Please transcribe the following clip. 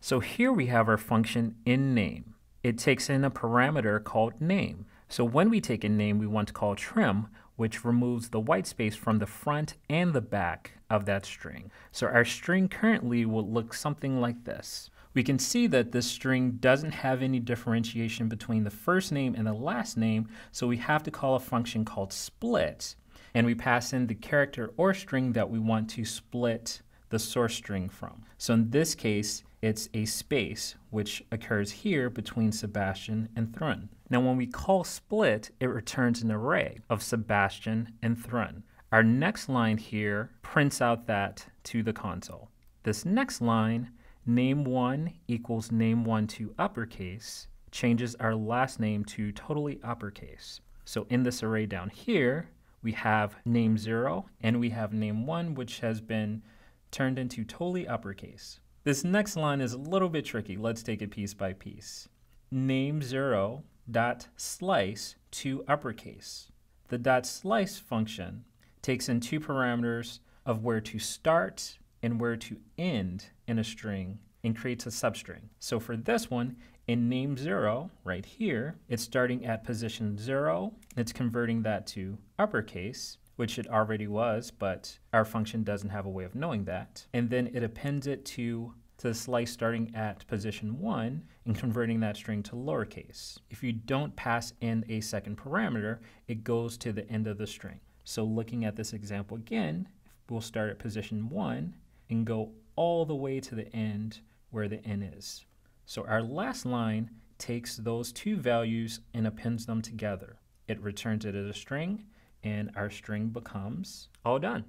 So here we have our function in name. It takes in a parameter called name. So when we take in name, we want to call trim, which removes the white space from the front and the back of that string. So our string currently will look something like this. We can see that this string doesn't have any differentiation between the first name and the last name, so we have to call a function called split, and we pass in the character or string that we want to split the source string from. So in this case, it's a space, which occurs here between Sebastian and Thrun. Now when we call split, it returns an array of Sebastian and Thrun. Our next line here prints out that to the console. This next line, name1 equals name1 to uppercase, changes our last name to totally uppercase. So in this array down here, we have name 0 and we have name 1, which has been turned into totally uppercase. This next line is a little bit tricky. Let's take it piece by piece. Name 0 dot slice to uppercase. The dot slice function takes in two parameters of where to start and where to end in a string and creates a substring. So for this one, in name 0, right here, it's starting at position 0. It's converting that to uppercase, which it already was, but our function doesn't have a way of knowing that. And then it appends it to to the slice starting at position 1 and converting that string to lowercase. If you don't pass in a second parameter, it goes to the end of the string. So looking at this example again, we'll start at position 1 and go all the way to the end where the n is. So our last line takes those two values and appends them together. It returns it as a string, and our string becomes all done.